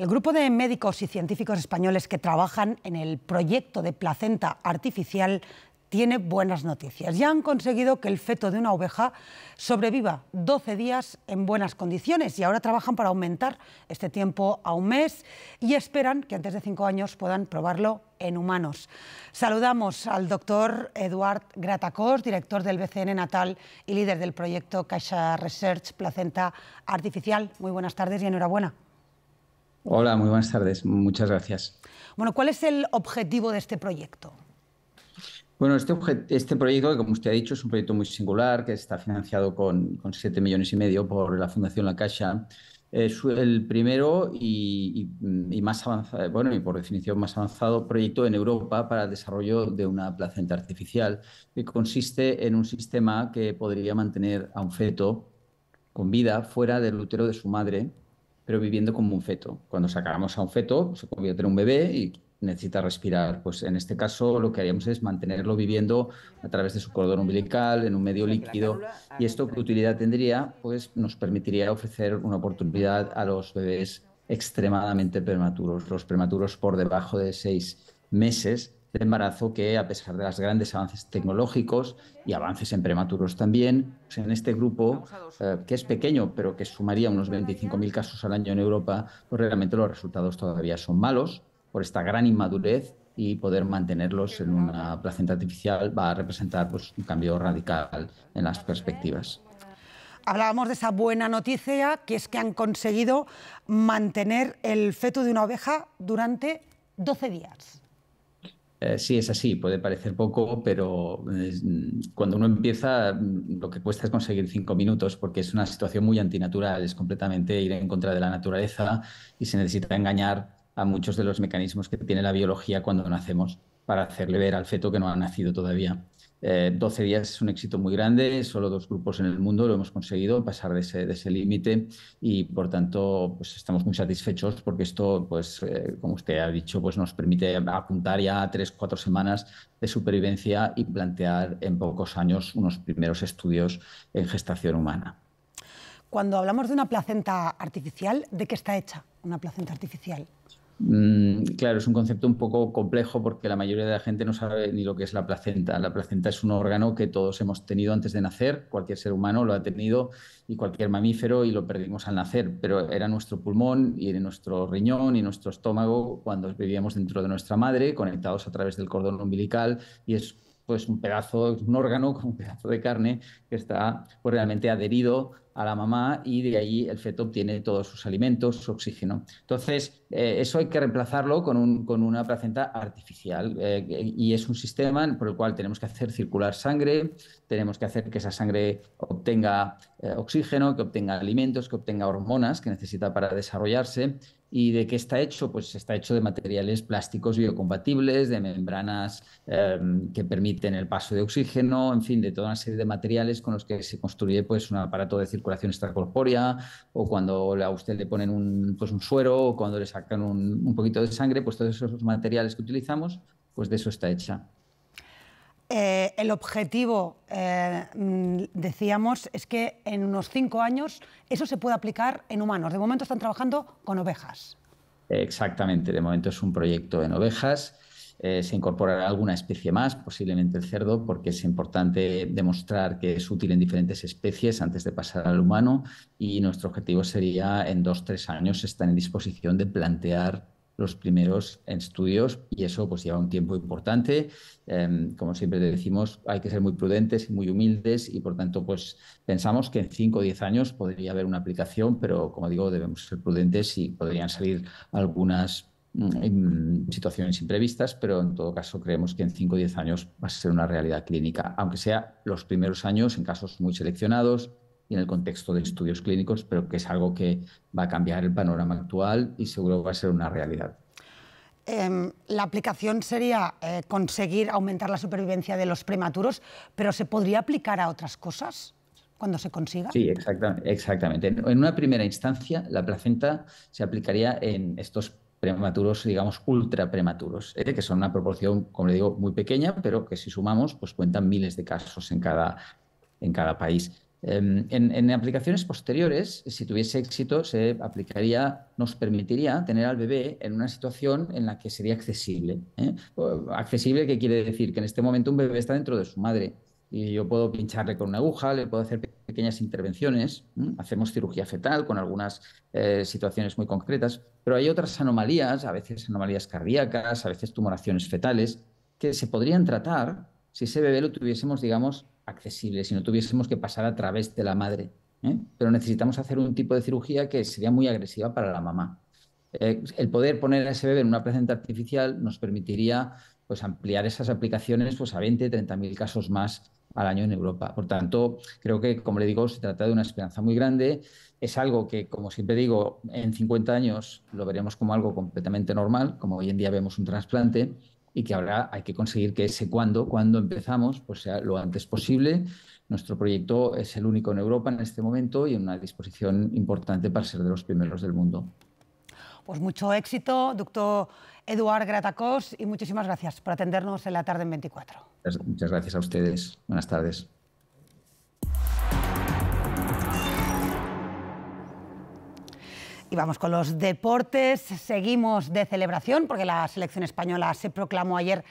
El grupo de médicos y científicos españoles que trabajan en el proyecto de placenta artificial tiene buenas noticias. Ya han conseguido que el feto de una oveja sobreviva 12 días en buenas condiciones y ahora trabajan para aumentar este tiempo a un mes y esperan que antes de cinco años puedan probarlo en humanos. Saludamos al doctor Eduard Gratacós, director del BCN Natal y líder del proyecto Caixa Research Placenta Artificial. Muy buenas tardes y enhorabuena. Hola, muy buenas tardes. Muchas gracias. Bueno, ¿cuál es el objetivo de este proyecto? Bueno, este, este proyecto, como usted ha dicho, es un proyecto muy singular que está financiado con, con 7 millones y medio por la Fundación La Caixa. Es el primero y, más avanzado, bueno, y por definición más avanzado proyecto en Europa para el desarrollo de una placenta artificial que consiste en un sistema que podría mantener a un feto con vida fuera del útero de su madre, pero viviendo como un feto. Cuando sacamos a un feto, se convierte en un bebé y necesita respirar. Pues en este caso lo que haríamos es mantenerlo viviendo a través de su cordón umbilical, en un medio líquido. ¿Y esto qué utilidad tendría? Pues nos permitiría ofrecer una oportunidad a los bebés extremadamente prematuros, los prematuros por debajo de seis meses de embarazo que a pesar de los grandes avances tecnológicos y avances en prematuros también, pues en este grupo, eh, que es pequeño, pero que sumaría unos 25.000 casos al año en Europa, pues realmente los resultados todavía son malos por esta gran inmadurez y poder mantenerlos en una placenta artificial va a representar pues, un cambio radical en las perspectivas. Hablábamos de esa buena noticia, que es que han conseguido mantener el feto de una oveja durante 12 días. Eh, sí, es así, puede parecer poco, pero cuando uno empieza lo que cuesta es conseguir cinco minutos porque es una situación muy antinatural, es completamente ir en contra de la naturaleza y se necesita engañar a muchos de los mecanismos que tiene la biología cuando nacemos para hacerle ver al feto que no ha nacido todavía. 12 eh, días es un éxito muy grande, solo dos grupos en el mundo lo hemos conseguido pasar de ese, de ese límite y por tanto pues estamos muy satisfechos porque esto, pues, eh, como usted ha dicho, pues nos permite apuntar ya a tres, cuatro semanas de supervivencia y plantear en pocos años unos primeros estudios en gestación humana. Cuando hablamos de una placenta artificial, ¿de qué está hecha una placenta artificial? Mm, claro, es un concepto un poco complejo porque la mayoría de la gente no sabe ni lo que es la placenta. La placenta es un órgano que todos hemos tenido antes de nacer, cualquier ser humano lo ha tenido y cualquier mamífero y lo perdimos al nacer, pero era nuestro pulmón y nuestro riñón y nuestro estómago cuando vivíamos dentro de nuestra madre, conectados a través del cordón umbilical y es pues un pedazo, un órgano, un pedazo de carne que está pues, realmente adherido a la mamá y de ahí el feto obtiene todos sus alimentos, su oxígeno. Entonces, eh, eso hay que reemplazarlo con, un, con una placenta artificial eh, y es un sistema por el cual tenemos que hacer circular sangre, tenemos que hacer que esa sangre obtenga eh, oxígeno, que obtenga alimentos, que obtenga hormonas que necesita para desarrollarse ¿Y de qué está hecho? Pues está hecho de materiales plásticos biocompatibles, de membranas em, que permiten el paso de oxígeno, en fin, de toda una serie de materiales con los que se construye pues, un aparato de circulación extracorpórea, o cuando a usted le ponen un, pues, un suero, o cuando le sacan un, un poquito de sangre, pues todos esos materiales que utilizamos, pues de eso está hecha. Eh, el objetivo, eh, mm, decíamos, es que en unos cinco años eso se pueda aplicar en humanos. De momento están trabajando con ovejas. Exactamente, de momento es un proyecto en ovejas. Eh, se incorporará alguna especie más, posiblemente el cerdo, porque es importante demostrar que es útil en diferentes especies antes de pasar al humano. Y nuestro objetivo sería en dos, tres años estar en disposición de plantear los primeros estudios y eso pues lleva un tiempo importante. Em, como siempre decimos, hay que ser muy prudentes y muy humildes y por tanto pues pensamos que en 5 o 10 años podría haber una aplicación, pero como digo, debemos ser prudentes y podrían salir algunas mm, situaciones imprevistas, pero en todo caso creemos que en 5 o 10 años va a ser una realidad clínica, aunque sea los primeros años en casos muy seleccionados, y en el contexto de estudios clínicos, pero que es algo que va a cambiar el panorama actual y seguro va a ser una realidad. Em, la aplicación sería eh, conseguir aumentar la supervivencia de los prematuros, pero ¿se podría aplicar a otras cosas cuando se consiga? Sí, exactamente. En una primera instancia, la placenta se aplicaría en estos prematuros, digamos, ultra prematuros, ¿eh? que son una proporción, como le digo, muy pequeña, pero que si sumamos, pues cuentan miles de casos en cada, en cada país. Em, en, aplicaciones posteriores, si tuviese éxito, se aplicaría, nos permitiría tener al bebé en una situación en la que sería accesible. ¿eh? Accesible, ¿qué quiere decir? Que en este momento un bebé está dentro de su madre y yo puedo pincharle con una aguja, le puedo hacer pequeñas intervenciones, hacemos cirugía fetal con algunas eh, situaciones muy concretas, pero hay otras anomalías, a veces anomalías cardíacas, a veces tumoraciones fetales, que se podrían tratar si ese bebé lo tuviésemos, digamos, accesible, si no tuviésemos que pasar a través de la madre. ¿eh? Pero necesitamos hacer un tipo de cirugía que sería muy agresiva para la mamá. Eh, el poder poner a ese bebé en una placenta artificial nos permitiría pues, ampliar esas aplicaciones pues, a 20, 30 mil casos más al año en Europa. Por tanto, creo que, como le digo, se trata de una esperanza muy grande. Es algo que, como siempre digo, en 50 años lo veremos como algo completamente normal, como hoy en día vemos un trasplante, y que ahora hay que conseguir que ese cuándo, cuando empezamos, pues sea lo antes posible. Nuestro proyecto es el único en Europa en este momento y en una disposición importante para ser de los primeros del mundo. Pues mucho éxito, doctor Eduard Gratacos, y muchísimas gracias por atendernos en la tarde en 24. Muchas gracias a ustedes. Buenas tardes. Y vamos con los deportes. Seguimos de celebración porque la selección española se proclamó ayer